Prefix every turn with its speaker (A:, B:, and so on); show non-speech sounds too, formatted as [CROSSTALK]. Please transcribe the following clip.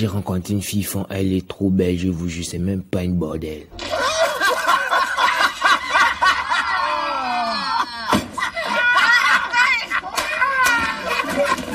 A: J'ai rencontré une fille, font, elle est trop belle, je vous jure, c'est même pas une bordel. [LAUGHS]